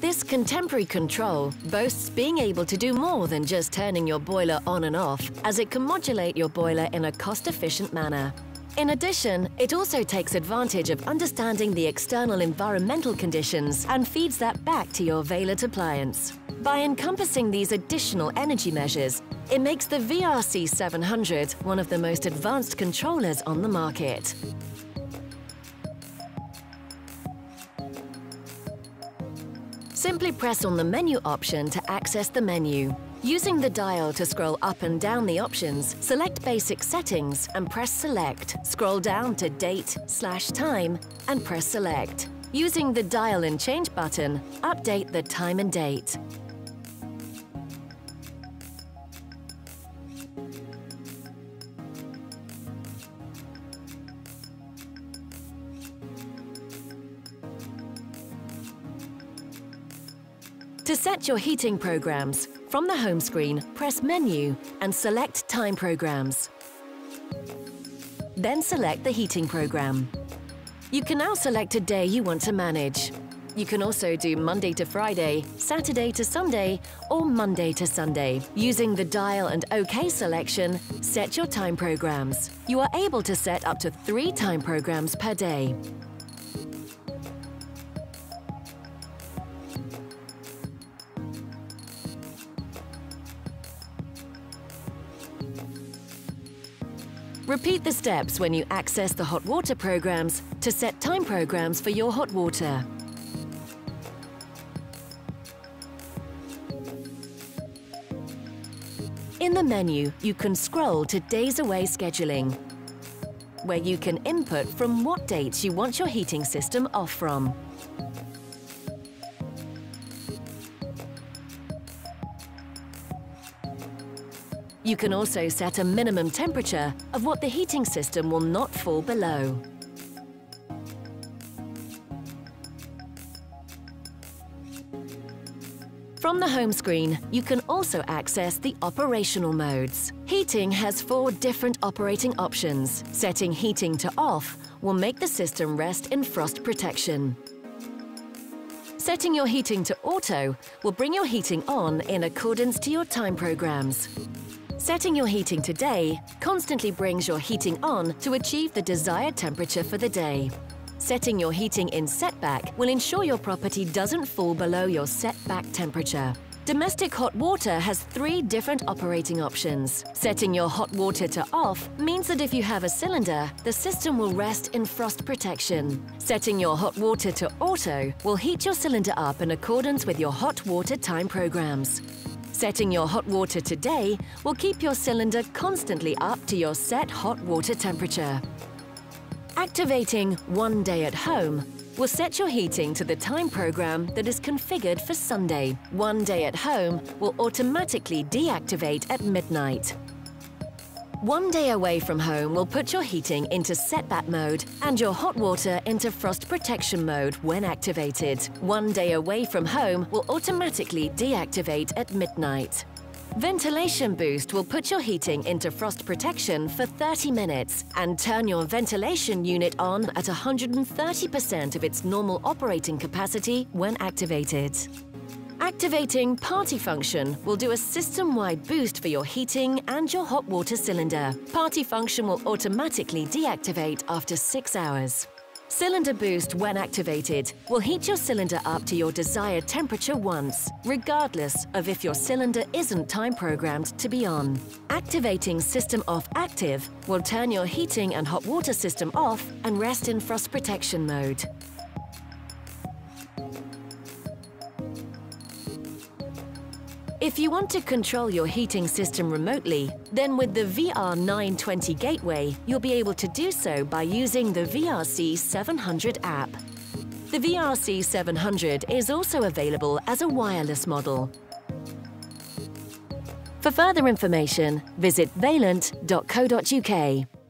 This contemporary control boasts being able to do more than just turning your boiler on and off, as it can modulate your boiler in a cost-efficient manner. In addition, it also takes advantage of understanding the external environmental conditions and feeds that back to your Vaillant appliance. By encompassing these additional energy measures, it makes the VRC 700 one of the most advanced controllers on the market. Simply press on the menu option to access the menu. Using the dial to scroll up and down the options, select Basic Settings and press Select. Scroll down to Date slash Time and press Select. Using the Dial and Change button, update the time and date. To set your heating programs, from the home screen, press Menu and select Time Programs. Then select the heating program. You can now select a day you want to manage. You can also do Monday to Friday, Saturday to Sunday, or Monday to Sunday. Using the dial and OK selection, set your time programs. You are able to set up to three time programs per day. Repeat the steps when you access the hot water programs to set time programs for your hot water. In the menu, you can scroll to Days Away Scheduling, where you can input from what dates you want your heating system off from. You can also set a minimum temperature of what the heating system will not fall below. From the home screen, you can also access the operational modes. Heating has four different operating options. Setting heating to off will make the system rest in frost protection. Setting your heating to auto will bring your heating on in accordance to your time programs. Setting your heating to day constantly brings your heating on to achieve the desired temperature for the day. Setting your heating in setback will ensure your property doesn't fall below your setback temperature. Domestic hot water has three different operating options. Setting your hot water to off means that if you have a cylinder, the system will rest in frost protection. Setting your hot water to auto will heat your cylinder up in accordance with your hot water time programs. Setting your hot water today will keep your cylinder constantly up to your set hot water temperature. Activating One Day at Home will set your heating to the time program that is configured for Sunday. One Day at Home will automatically deactivate at midnight. One day away from home will put your heating into setback mode and your hot water into frost protection mode when activated. One day away from home will automatically deactivate at midnight. Ventilation Boost will put your heating into frost protection for 30 minutes and turn your ventilation unit on at 130% of its normal operating capacity when activated. Activating Party Function will do a system-wide boost for your heating and your hot water cylinder. Party Function will automatically deactivate after 6 hours. Cylinder Boost, when activated, will heat your cylinder up to your desired temperature once, regardless of if your cylinder isn't time programmed to be on. Activating System Off Active will turn your heating and hot water system off and rest in frost protection mode. If you want to control your heating system remotely, then with the VR920 gateway, you'll be able to do so by using the VRC 700 app. The VRC 700 is also available as a wireless model. For further information, visit vaillant.co.uk.